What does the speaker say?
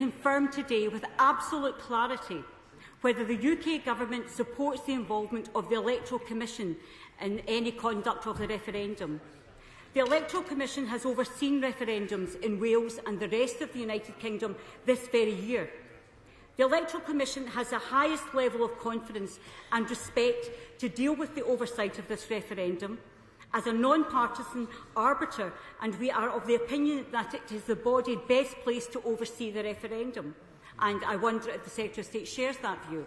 confirm today with absolute clarity whether the UK Government supports the involvement of the Electoral Commission in any conduct of the referendum. The Electoral Commission has overseen referendums in Wales and the rest of the United Kingdom this very year. The Electoral Commission has the highest level of confidence and respect to deal with the oversight of this referendum as a non-partisan arbiter, and we are of the opinion that it is the body best placed to oversee the referendum. And I wonder if the Secretary of State shares that view.